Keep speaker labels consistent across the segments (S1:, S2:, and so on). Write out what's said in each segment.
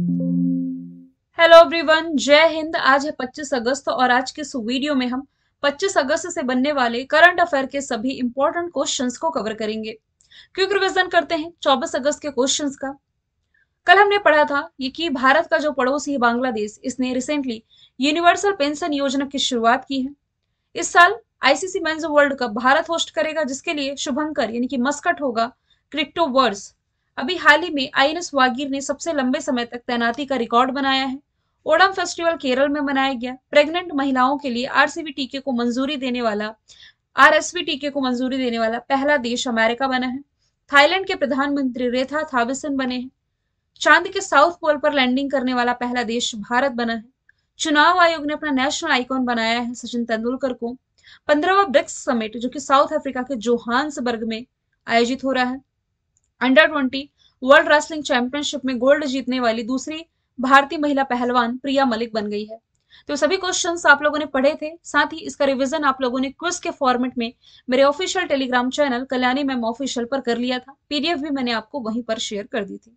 S1: Hello everyone जय हिंद। आज है 25 अगस्त और आज के इस वीडियो में हम 25 अगस्त से बनने वाले करंट अफेयर के सभी इंपॉर्टेंट क्वेश्चंस को कवर करेंगे। क्विक रिवीजन करते हैं? 24 अगस्त के क्वेश्चंस का। कल हमने पढ़ा था ये कि भारत का जो पड़ोसी है बांग्लादेश, इसने रिसेंटली यूनिवर्सल पेंशन योजना की शुरुआत की है। इस साल ICC men's world cup Bharat host करेगा, जिसके लिए शुभंकर, यानी कि मस्कट होगा क्रिक्टो वर्ड्स अभी हाल ही में आईएनएस वागीर ने सबसे लंबे समय तक तैनाती का रिकॉर्ड बनाया है। ओणम फेस्टिवल केरल में मनाया गया। प्रेग्नेंट महिलाओं के लिए आरसीबी टीके को मंजूरी देने वाला आरएसवी टीके को मंजूरी देने वाला पहला देश अमेरिका बना है। थाईलैंड के प्रधानमंत्री रेथा थाविसन बने हैं। चाँद के साउथ पोल पर लैंडिंग करने वाला पहला देश भारत बना है। चुनाव आयोग ने अपना नेशनल आइकॉन बनाया है सचिन तेंदुलकर को। पंद्रहवा ब्रिक्स समिट, जो कि साउथ अफ्रीका के जोहान्सबर्ग में आयोजित हो रहा है। Under twenty world wrestling championship में गोल्ड जीतने वाली दूसरी भारतीय महिला पहलवान प्रिया मलिक बन गई है। तो सभी क्वेश्चंस आप लोगों ने पढ़े थे, साथ ही इसका रिवीजन आप लोगों ने क्विज के फॉर्मेट में मेरे official Telegram channel Kalyani ma'am official पर कर लिया था। पीडीएफ भी मैंने आपको वहीं पर शेयर कर दी थी।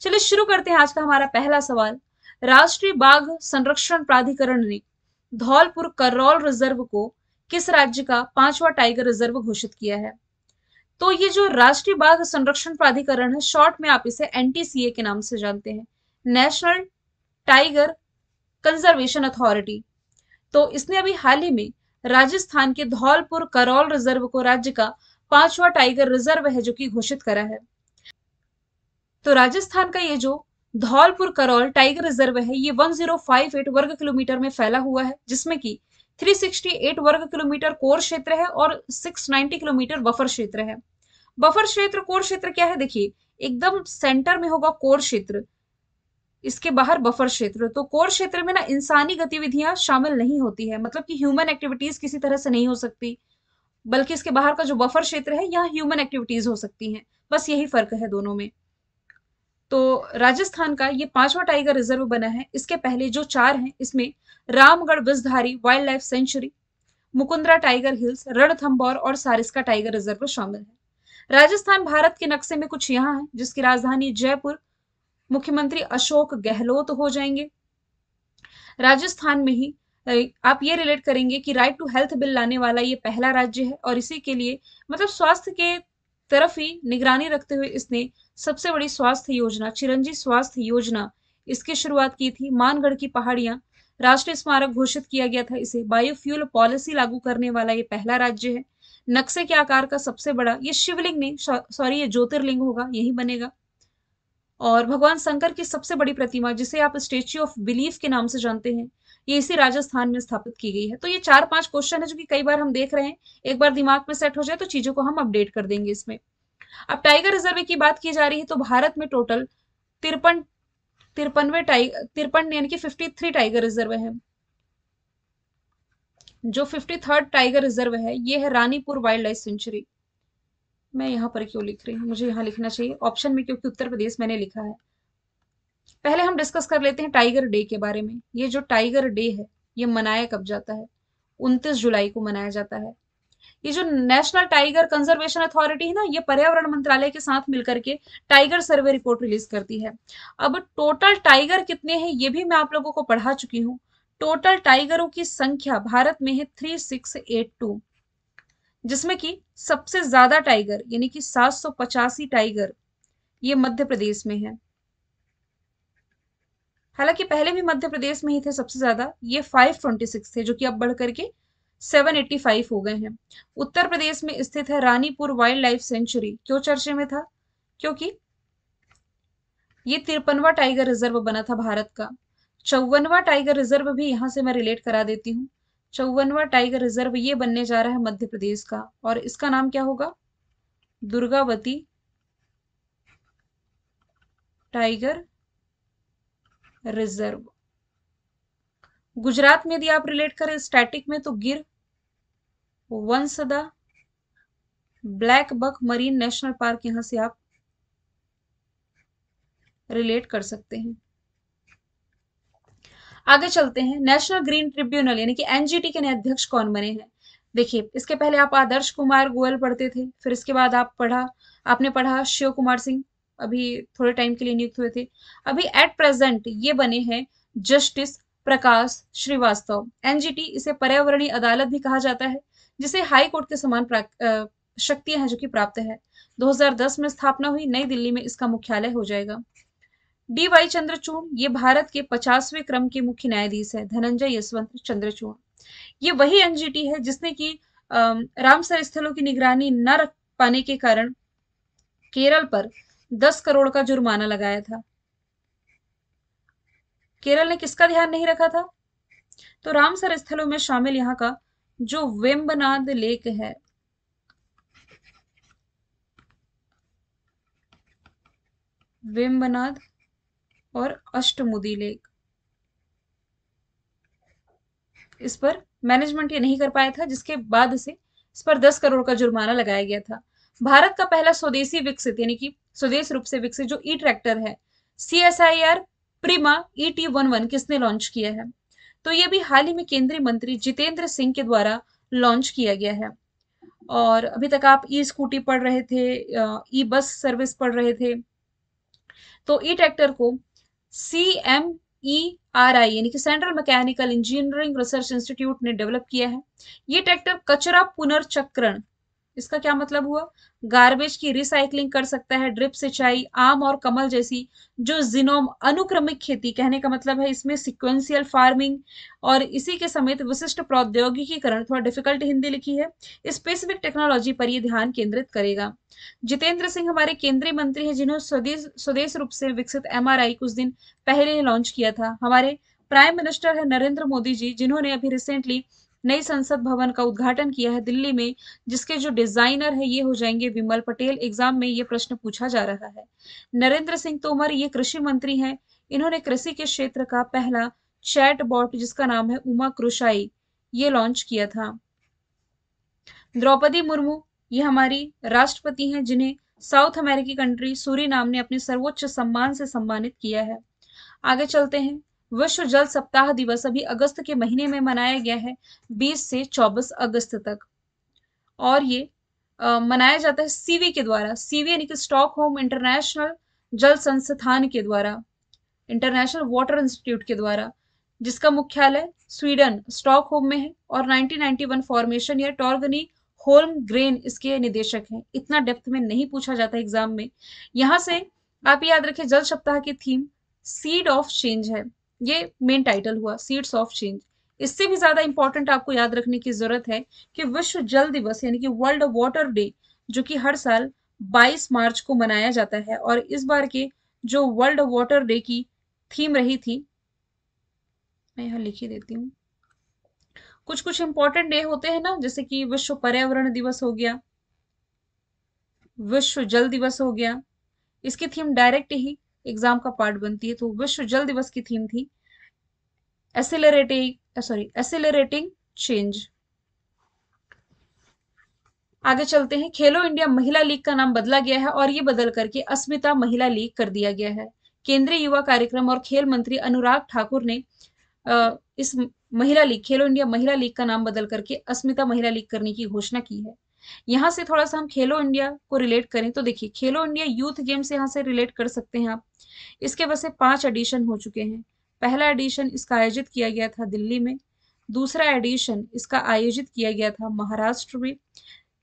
S1: चलिए शुरू करते हैं आज का हमारा पहला सवाल। राष्ट्रीय बाघ संरक्षण प्राधिकरण ने धौलपुर करौल रिज़र्व को किस राज्य का पांचवा टाइगर रिज़र्व घोषित किया है? तो ये जो राष्ट्रीय बाघ संरक्षण प्राधिकरण है, शॉर्ट में आप इसे एनटीसीए के नाम से जानते हैं। नेशनल टाइगर कंजर्वेशन अथॉरिटी तो इसने अभी हाल ही में राजस्थान के धौलपुर करौल रिज़र्व को राज्य का पांचवा टाइगर रिज़र्व है, जो कि घोषित करा है। तो राजस्थान का ये जो धौलपुर करौल टाइगर रिज़र्व है, ये 1058 वर्ग किलोमीटर में फैला हुआ है, जिसमें कि 368 वर्ग किलोमीटर कोर क्षेत्र है और 690 किलोमीटर बफर क्षेत्र है। बफर क्षेत्र, कोर क्षेत्र क्या है? देखिए, एकदम सेंटर में होगा कोर क्षेत्र, इसके बाहर बफर क्षेत्र। तो कोर क्षेत्र में ना इंसानी गतिविधियाँ शामिल नहीं होती है। मतलब कि ह्यूमन एक्टिविटीज़ किसी तरह से नहीं हो सकती, बल्कि इसके बाहर का जो बफर क्षेत्र है, यहाँ ह्यूमन एक्टिविटीज़ हो सकती हैं। बस यही फ़र्क है दोनों में। तो राजस्थान का ये पांचवा टाइगर रिज़र्व बना है। इसके पहले जो चार हैं, इसमें Ramgarh Vishdhari wildlife sanctuary Mukundra tiger hills Ranthambore और सारिस्का टाइगर रिज़र्व शामिल है। राजस्थान, भारत के नक्शे में कुछ यहाँ है, जिसकी राजधानी जयपुर। मुख्यमंत्री अशोक गहलोत हो जाएँगे। राजस्थान में ही आप ये रिलेट करेंगे कि राइट टू हेल्थ बिल लाने वाला ये पहला राज्य है और इसी के लिए मतलब स्वास्थ्य के तरफ़ ही निगरानी रखते हुए इसने सबसे बड़ी स्वास्थ्य योजना चिरंजी स्वास्थ्य योजना, इसकी शुरुआत की थी। मानगढ़ की पहाड़ियाँ, राष्ट्रीय स्मारक घोषित किया गया था। इसे बायोफ्यूल पॉलिसी लागू करने वाला ये पहला राज्य है। नक्शे के आकार का सबसे बड़ा, ये शिवलिंग नहीं सॉरी ये ज्योतिर्लिंग होगा, यही बनेगा। और भगवान शंकर की सबसे बड़ी प्रतिमा, जिसे आप स्टेच्यू ऑफ़ बिलीफ के नाम से जानते हैं, ये इसी राजस्थान में स्थापित की गई है। तो ये चार पाँच क्वेश्चन है जो कि कई बार हम देख रहे हैं, एक बार दिमाग में सेट हो जाए तो चीज़ों को हम अपडेट कर देंगे इसमें। अब टाइगर रिज़र्व की बात की जा रही है तो भारत में टोटल तिरपन, तिरपनवे टाइगर तिरपन यानी कि फिफ्टी थ्री टाइगर रिज़र्व है। जो फिफ्टी थर्ड टाइगर रिज़र्व है, ये है रानीपुर वाइल्ड लाइफ सेंचुरी मैं यहाँ पर क्यों लिख रही हूँ? मुझे यहाँ लिखना चाहिए। ऑप्शन में क्योंकि उत्तर प्रदेश मैंने लिखा है। पहले हम डिस्कस कर लेते हैं टाइगर डे के बारे में। ये जो टाइगर डे है, ये मनाया कब जाता है? उनतीस जुलाई को मनाया जाता है। ये जो नेशनल टाइगर कंजर्वेशन अथॉरिटी है ना, ये पर्यावरण मंत्रालय के साथ मिलकर के टाइगर सर्वे रिपोर्ट रिलीज़ करती है। अब टोटल टाइगर कितने हैं, ये भी मैं आप लोगों को पढ़ा चुकी हूँ। टोटल टाइगरों की संख्या भारत में है थ्री सिक्स एट टू, जिसमें कि सबसे ज़्यादा टाइगर, यानी कि सात सौ पचासी टाइगर ये मध्य प्रदेश में है। हालाँकि पहले भी मध्य प्रदेश में ही थे सबसे ज़्यादा, ये 526 थे, जो कि अब बढ़ करके 785 हो गए हैं। उत्तर प्रदेश में स्थित है रानीपुर वाइल्ड लाइफ सेंचुरी क्यों चर्चे में था? क्योंकि ये तिरपनवा टाइगर रिज़र्व बना था भारत का। चौवनवा टाइगर रिज़र्व भी यहाँ से मैं रिलेट करा देती हूँ। चौवनवा टाइगर रिज़र्व ये बनने जा रहा है मध्य प्रदेश का और इसका नाम क्या होगा? दुर्गावती टाइगर रिज़र्व गुजरात में यदि आप रिलेट करें स्टैटिक में तो Gir Vansda blackbuck marine national park यहाँ से आप रिलेट कर सकते हैं। आगे चलते हैं। नेशनल ग्रीन ट्रिब्यूनल यानी कि एनजीटी के नए अध्यक्ष कौन बने हैं? देखिए, इसके पहले आप आदर्श कुमार गोयल पढ़ते थे, फिर इसके बाद आप पढ़ा, आपने पढ़ा शिव कुमार सिंह, अभी थोड़े टाइम के लिए नियुक्त हुए थे। अभी एट प्रेजेंट ये बने हैं जस्टिस प्रकाश श्रीवास्तव। एनजीटी इसे पर्यावरणीय अदालत भी कहा जाता है, जिसे हाई कोर्ट के समान शक्तियाँ हैं जो कि प्राप्त है। 2010 में स्थापना हुई, नई दिल्ली में इसका मुख्यालय हो जाएगा। डी वाई चंद्रचूड़, ये भारत के पचासवें क्रम के मुख्य न्यायाधीश है, धनंजय यशवंत चंद्रचूड़। ये वही एनजीटी है जिसने की रामसर स्थलों की निगरानी न रख पाने के कारण केरल पर 10 करोड़ का जुर्माना लगाया था। केरल ने किसका ध्यान नहीं रखा था? तो रामसर स्थलों में शामिल यहाँ का जो वेम्बनाद लेक है। वेम्बनाद? और अष्टमुदी लेक इस पर मैनेजमेंट ये नहीं कर पाया था, जिसके बाद से इस पर 10 करोड़ का जुर्माना लगाया गया था। भारत का पहला स्वदेशी विकसित, यानी कि स्वदेश रूप से विकसित जो ई ट्रैक्टर है C S I R Prima E T one one किसने लॉन्च किया है? तो ये भी हाल ही में केंद्रीय मंत्री जितेंद्र सिंह के द्वारा लॉन्च किया गया है। और अभी तक आप ई स्कूटी पढ़ रहे थे ई बस सर्विस पढ़ रहे थे तो ई ट्रैक्टर को C M E R I यानी कि central mechanical engineering research institute ने डेवलप किया है। ये ट्रैक्टर कचरा पुनर्चक्रण इसका क्या मतलब हुआ? गार्बेज की रिसाइकलिंग कर सकता है ड्रिप सिंचाई, आम और कमल जैसी जो जिनोम अनुक्रमिक खेती, कहने का मतलब है इसमें सिक्वेंशियल फ़ार्मिंग और इसी के समेत विशिष्ट प्रौद्योगिकीकरण, थोड़ा डिफ़िकल्ट हिंदी लिखी है स्पेसिफिक टेक्नोलॉजी पर यह ध्यान केंद्रित करेगा। जितेंद्र सिंह हमारे केंद्रीय मंत्री हैं, जिन्होंने स्वदेश स्वदेश रूप से विकसित एमआरआई कुछ दिन पहले ही लॉन्च किया था। हमारे प्राइम मिनिस्टर है नरेंद्र मोदी जी, जिन्होंने अभी रिसेंटली नई संसद भवन का उद्घाटन किया है दिल्ली में, जिसके जो डिज़ाइनर है, ये हो जाएँगे विमल पटेल। एग्ज़ाम में ये प्रश्न पूछा जा रहा है। नरेंद्र सिंह तोमर ये कृषि मंत्री हैं। इन्होंने कृषि के क्षेत्र का पहला चैट बॉट जिसका नाम है उमा कृषाई ये लॉन्च किया था। द्रौपदी मुर्मू, ये हमारी राष्ट्रपति हैं, जिन्हें साउथ अमेरिकी कंट्री सूरी नाम ने अपने सर्वोच्च सम्मान से सम्मानित किया है। आगे चलते हैं। विश्व जल सप्ताह दिवस अभी अगस्त के महीने में मनाया गया है 20 से 24 अगस्त तक। और ये आ, मनाया जाता है सीवी के द्वारा। सीवी यानी कि स्टॉकहोम इंटरनेशनल जल संस्थान के द्वारा इंटरनेशनल वाटर इंस्टीट्यूट के द्वारा जिसका मुख्यालय स्वीडन स्टॉकहोम में है और 1991 फॉर्मेशन या टॉर्गनी होल्म ग्रेन इसके निदेशक हैं। इतना डेप्थ में नहीं पूछा जाता एग्ज़ाम में। यहाँ से आप याद रखें जल सप्ताह की थीम सीड ऑफ़ चेंज है। ये मेन टाइटल हुआ सीड्स ऑफ़ चेंज इससे भी ज़्यादा इंपॉर्टेंट आपको याद रखने की ज़रूरत है कि विश्व जल दिवस, यानी कि वर्ल्ड वाटर डे जो कि हर साल 22 मार्च को मनाया जाता है, और इस बार के जो वर्ल्ड वाटर डे की थीम रही थी, मैं यहाँ लिख देती हूँ। कुछ कुछ इंपॉर्टेंट डे होते हैं ना, जैसे कि विश्व पर्यावरण दिवस हो गया, विश्व जल दिवस हो गया, इसकी थीम डायरेक्ट ही एग्ज़ाम का पार्ट बनती है तो विश्व जल दिवस की थीम थी। एसिलरेटिंग सॉरी एसिलरेटिंग चेंज आगे चलते हैं। खेलो इंडिया महिला लीग का नाम बदला गया है और ये बदल करके अस्मिता महिला लीग कर दिया गया है। केंद्रीय युवा कार्यक्रम और खेल मंत्री अनुराग ठाकुर ने इस महिला लीग, खेलो इंडिया महिला लीग का नाम बदल करके अस्मिता महिला लीग करने की घोषणा की है। यहाँ से थोड़ा सा हम खेलो इंडिया को रिलेट करें तो देखिए, खेलो इंडिया यूथ गेम्स यहाँ से रिलेट कर सकते हैं आप। इसके वैसे पाँच एडिशन हो चुके हैं। पहला एडिशन इसका आयोजित किया गया था दिल्ली में। दूसरा एडिशन इसका आयोजित किया गया था महाराष्ट्र में।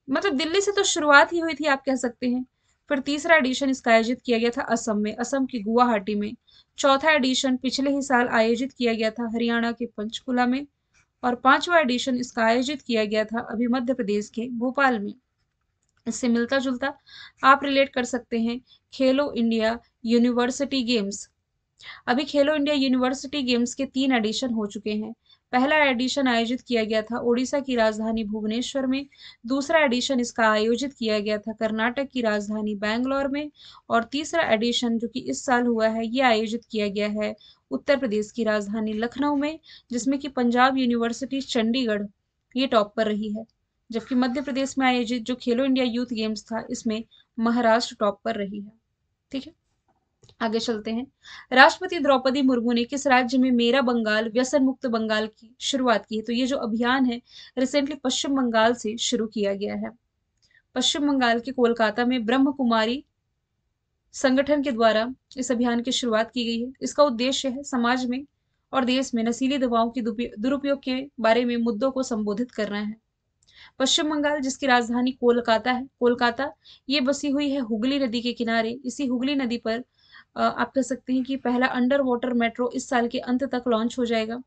S1: मतलब दिल्ली से तो शुरुआत ही हुई थी, आप कह सकते हैं। फिर तीसरा एडिशन इसका आयोजित किया गया था असम में, असम की गुवाहाटी में। चौथा एडिशन पिछले ही साल आयोजित किया गया था हरियाणा के पंचकुला में। और पांचवा एडिशन इसका आयोजित किया गया था अभी मध्य प्रदेश के भोपाल में। इससे मिलता जुलता आप रिलेट कर सकते हैं खेलो इंडिया यूनिवर्सिटी गेम्स अभी खेलो इंडिया यूनिवर्सिटी गेम्स के तीन एडिशन हो चुके हैं। पहला एडिशन आयोजित किया गया था ओडिशा की राजधानी भुवनेश्वर में, दूसरा एडिशन इसका आयोजित किया गया था कर्नाटक की राजधानी बैंगलोर में और तीसरा एडिशन जो कि इस साल हुआ है, ये आयोजित किया गया है उत्तर प्रदेश की राजधानी लखनऊ में, जिसमें कि पंजाब यूनिवर्सिटी चंडीगढ़ ये टॉप पर रही है, जबकि मध्य प्रदेश में आयोजित जो खेलो इंडिया यूथ गेम्स था, इसमें महाराष्ट्र टॉप पर रही है। ठीक है? आगे चलते हैं। राष्ट्रपति द्रौपदी मुर्मू ने किस राज्य में मेरा बंगाल, व्यसन मुक्त बंगाल की शुरुआत की है? तो ये जो अभियान है रिसेंटली पश्चिम बंगाल से शुरू किया गया है। पश्चिम बंगाल के कोलकाता में ब्रह्म कुमारी संगठन के द्वारा इस अभियान की शुरुआत की गई है। इसका उद्देश्य है समाज में और देश में नशीली दवाओं के दुरुपयोग के बारे में मुद्दों को संबोधित करना है। पश्चिम बंगाल, जिसकी राजधानी कोलकाता है, कोलकाता, ये बसी हुई है हुगली नदी के किनारे। इसी हुगली नदी पर आप कह सकते हैं कि पहला अंडर वाटर मेट्रो इस साल के अंत तक लॉन्च हो जाएगा।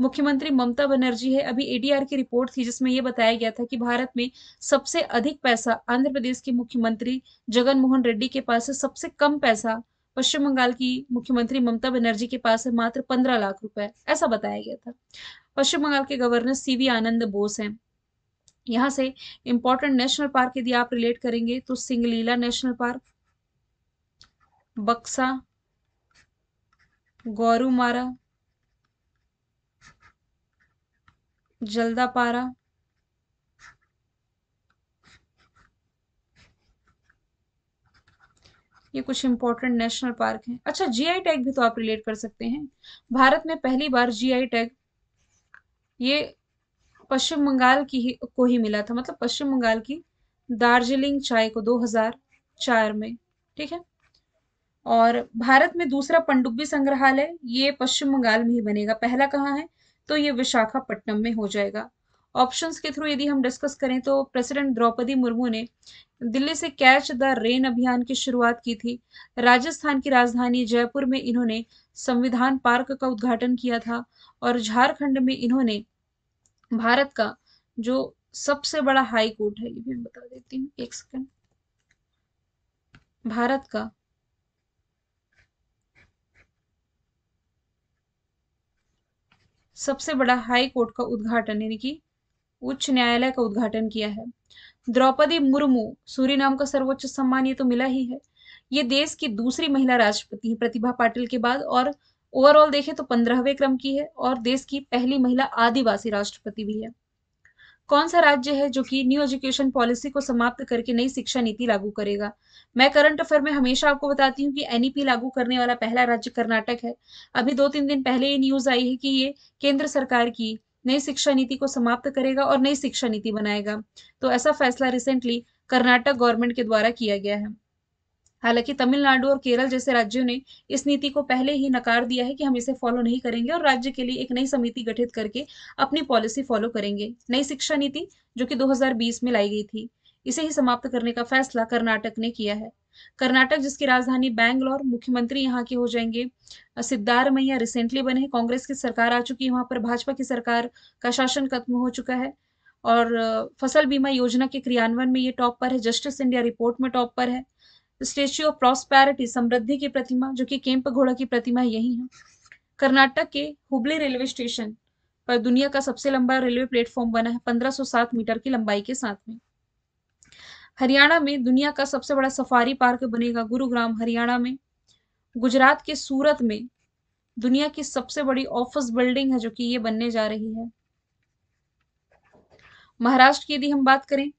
S1: मुख्यमंत्री ममता बनर्जी है। अभी एडीआर की रिपोर्ट थी जिसमें यह बताया गया था कि भारत में सबसे अधिक पैसा आंध्र प्रदेश के मुख्यमंत्री जगन मोहन रेड्डी के पास है। सबसे कम पैसा पश्चिम बंगाल की मुख्यमंत्री ममता बनर्जी के पास है, मात्र पंद्रह लाख रुपए। ऐसा बताया गया था। पश्चिम बंगाल के गवर्नर सीवी आनंद बोस हैं। यहाँ से इंपॉर्टेंट नेशनल पार्क यदि आप रिलेट करेंगे तो सिंगलीला नेशनल पार्क बक्सा, गौरुमारा, जल्दापारा, ये कुछ इंपॉर्टेंट नेशनल पार्क हैं। अच्छा जीआई टैग भी तो आप रिलेट कर सकते हैं। भारत में पहली बार जीआई टैग ये पश्चिम बंगाल की ही, को ही मिला था। मतलब पश्चिम बंगाल की दार्जिलिंग चाय को 2004 में, ठीक है? और भारत में दूसरा पनडुब्बी संग्रहालय, ये पश्चिम बंगाल में ही बनेगा। पहला कहाँ है? तो ये विशाखापट्टनम में हो जाएगा। ऑप्शंस के थ्रू यदि हम डिस्कस करें तो प्रेसिडेंट द्रौपदी मुर्मू ने दिल्ली से कैच द रेन अभियान की शुरुआत की थी। राजस्थान की राजधानी जयपुर में इन्होंने संविधान पार्क का उद्घाटन किया था और झारखंड में इन्होंने भारत का जो सबसे बड़ा हाई कोर्ट है, ये भी बता देती हूँ, एक सेकंड भारत का सबसे बड़ा हाई कोर्ट का उद्घाटन, यानी कि उच्च न्यायालय का उद्घाटन किया है। द्रौपदी मुर्मू सूर्य नाम का सर्वोच्च सम्मान ये तो मिला ही है। ये देश की दूसरी महिला राष्ट्रपति है, प्रतिभा पाटिल के बाद, और ओवरऑल देखें तो पंद्रहवें क्रम की है, और देश की पहली महिला आदिवासी राष्ट्रपति भी है। कौन सा राज्य है जो कि न्यू एजुकेशन पॉलिसी को समाप्त करके नई शिक्षा नीति लागू करेगा? मैं करंट अफेयर में हमेशा आपको बताती हूँ कि एनईपी लागू करने वाला पहला राज्य कर्नाटक है। अभी दो तीन दिन पहले ये न्यूज़ आई है कि ये केंद्र सरकार की नई शिक्षा नीति को समाप्त करेगा और नई शिक्षा नीति बनाएगा। तो ऐसा फैसला रिसेंटली कर्नाटक गवर्नमेंट के द्वारा किया गया है। हालाँकि तमिलनाडु और केरल जैसे राज्यों ने इस नीति को पहले ही नकार दिया है कि हम इसे फॉलो नहीं करेंगे और राज्य के लिए एक नई समिति गठित करके अपनी पॉलिसी फॉलो करेंगे। नई शिक्षा नीति, जो कि 2020 में लाई गई थी, इसे ही समाप्त करने का फैसला कर्नाटक ने किया है। कर्नाटक, जिसकी राजधानी बैंगलोर, मुख्यमंत्री यहाँ के हो जाएँगे सिद्धारमैया रिसेंटली बने हैं। कांग्रेस की सरकार आ चुकी है, वहाँ पर भाजपा की सरकार का शासन खत्म हो चुका है। और फ़सल बीमा योजना के क्रियान्वयन में ये टॉप पर है। जस्टिस इंडिया रिपोर्ट में टॉप पर है। स्टेच्यू ऑफ़ प्रॉस्पैरिटी, समृद्धि की प्रतिमा, जो कि केम्प घोड़ा की प्रतिमा यही है। कर्नाटक के हुबली रेलवे स्टेशन पर दुनिया का सबसे लंबा रेलवे प्लेटफॉर्म बना है 1507 मीटर की लंबाई के साथ में। हरियाणा में दुनिया का सबसे बड़ा सफारी पार्क बनेगा गुरुग्राम, हरियाणा में। गुजरात के सूरत में दुनिया की सबसे बड़ी ऑफ़िस बिल्डिंग है, जो कि ये बनने जा रही है। महाराष्ट्र की यदि हम बात करें,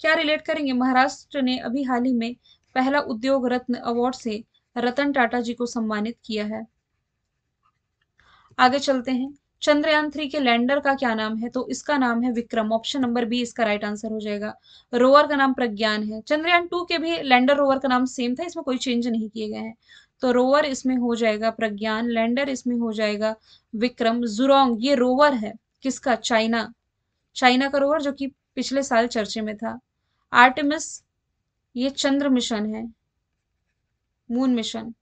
S1: क्या रिलेट करेंगे? महाराष्ट्र ने अभी हाल ही में पहला उद्योग रत्न अवार्ड से रतन टाटा जी को सम्मानित किया है। आगे चलते हैं। चंद्रयान थ्री के लैंडर का क्या नाम है? तो इसका नाम है विक्रम। ऑप्शन नंबर बी इसका राइट आंसर हो जाएगा। रोवर का नाम प्रज्ञान है। चंद्रयान टू के भी लैंडर रोवर का नाम सेम था, इसमें कोई चेंज नहीं किए गए हैं। तो रोवर इसमें हो जाएगा प्रज्ञान, लैंडर इसमें हो जाएगा विक्रम। जुरोंग ये रोवर है। किसका? चाइना चाइना का रोवर जो कि पिछले साल चर्चे में था। आर्टिमिस ये चंद्र मिशन है, मून मिशन,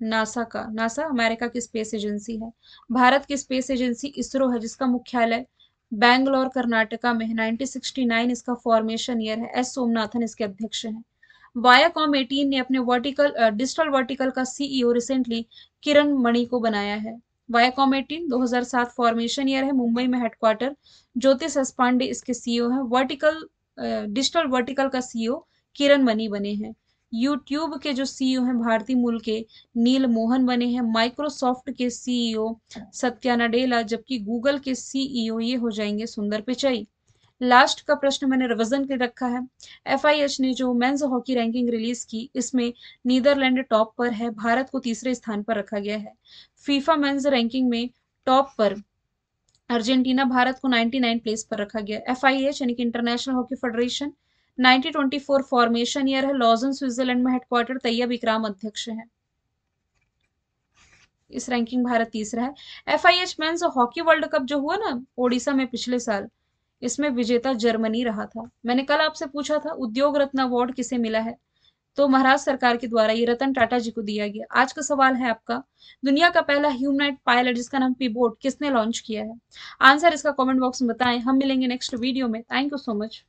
S1: नासा का। नासा अमेरिका की स्पेस एजेंसी है। भारत की स्पेस एजेंसी इसरो है, जिसका मुख्यालय बैंगलोर, कर्नाटका में है। 1969 इसका फॉर्मेशन ईयर है। एस सोमनाथन इसके अध्यक्ष हैं। वायाकॉम 18 ने अपने वर्टिकल डिजिटल वर्टिकल का सीईओ रिसेंटली किरण मणि को बनाया है। वायाकॉम 18 2007 फॉर्मेशन ईयर है। मुंबई में हेडक्वार्टर ज्योतिष एस पांडे इसके सीईओ हैं। वर्टिकल डिजिटल वर्टिकल का सीईओ किरण मनी बने हैं। यूट्यूब के जो सीईओ हैं भारतीय मूल के नील मोहन बने हैं। माइक्रोसॉफ्ट के सीईओ सत्या नडेला, जबकि गूगल के सीईओ ये हो जाएँगे सुंदर पिचाई। लास्ट का प्रश्न मैंने रिविजन के रखा है। एफआईएच ने जो मेंस हॉकी रैंकिंग रिलीज़ की, इसमें नीदरलैंड टॉप पर है, भारत को तीसरे स्थान पर रखा गया है। फीफा मेंस रैंकिंग में टॉप पर अर्जेंटीना भारत को 99 प्लेस पर रखा गया। एफ़ आई एच यानी कि international hockey federation 1924 formation year है। लॉजन स्विट्जरलैंड में हेडक्वार्टर तैयब इकराम अध्यक्ष है। इस रैंकिंग भारत तीसरा है। F I H men's hockey world cup जो हुआ ना, ओडिशा में पिछले साल, इसमें विजेता जर्मनी रहा था। मैंने कल आपसे पूछा था उद्योग रत्न अवार्ड किसे मिला है? तो महाराष्ट्र सरकार के द्वारा ये रतन टाटा जी को दिया गया। आज का सवाल है आपका। दुनिया का पहला ह्यूमनाइट पायलट जिसका नाम पीबोट किसने लॉन्च किया है? आंसर इसका कमेंट बॉक्स में बताएँ। हम मिलेंगे नेक्स्ट वीडियो में। Thank you so much